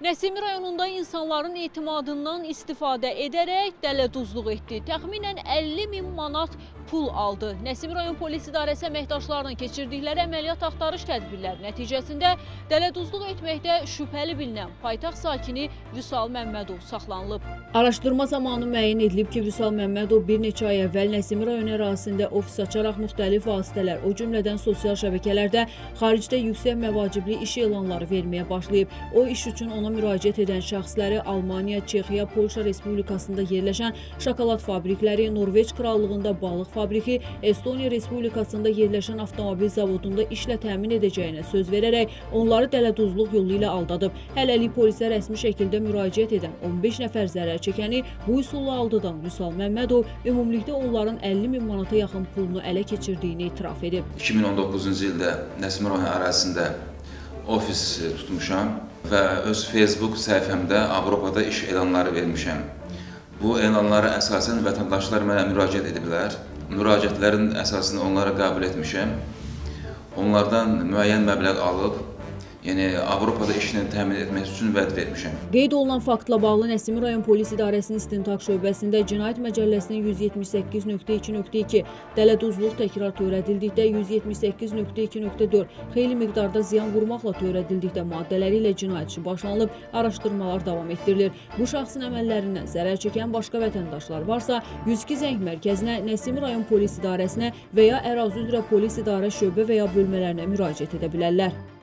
Nəsimi rayonunda insanların etimadından istifadə edərək dələduzluq etdi. Təxminən 50 min manat pul aldı. Nəsimi rayon polis idarəsi əməkdaşlarının keçirdikləri əməliyyat axtarış tədbirləri nəticəsində dələduzluq etməkdə şübhəli bilinən paytaxt sakini Vüsal Məmmədov saxlanılıb. Araşdırma zamanı müəyyən edilib ki, Vüsal Məmmədov bir neçə ay əvvəl Nəsimi rayon ərazisində ofis açaraq müxtəlif vasitələr, o cümlədən sosial şəbəkələrdə xaricdə yüksək məvacibli iş elanları verməyə başlayıb. O iş üçün ona müraciət edən şəxsləri Almaniya, Çexiya, Polşa Respublikasında yerləşən şokolad fabrikləri, Norveç Krallığında balıq fabriki, Estoniya Respublikasında yerləşən avtomobil zavodunda işlə təmin edəcəyinə söz verərək onları dələduzluq yolu ilə aldadıb. Hələlik polisə rəsmi şəkildə müraciət edən 15 nəfər zərər çəkəni bu üsulla aldadan Vüsal Məmmədov ümumilikdə onların 50 min manata yaxın pulunu ələ keçirdiyini etiraf edib. 2019-cu ildə Nəsimi rayon ərazisində ofis tutmuşam və öz Facebook səhifəmdə Avropada iş elanları vermişəm. Bu elanlara əsasən vətəndaşlar mənə müraciət ediblər. Müraciətlərin əsasında onları qəbul etmişəm. Onlardan müəyyən məbləğ alıb, yəni Avropada işini təmin etmək üçün vəd vermişəm. Qeyd olunan faktla bağlı Nəsimi rayon polis idarəsinin istintaq şöbəsində Cinayət Məcəlləsinin 178.2.2 dələduzluq təkrar törədildikdə 178.2.4 xeyli miqdarda ziyan vurmaqla törədildikdə maddələri ilə cinayət işi başlanılıb, araşdırmalar davam etdirilir. Bu şəxsin əməllərindən zərər çəkən başqa vətəndaşlar varsa, 102 zəng mərkəzinə, Nəsimi rayon polis idarəsinə və ya ərazi üzrə polis idarə şöbə və ya bölmələrinə müraciət edə bilərlər.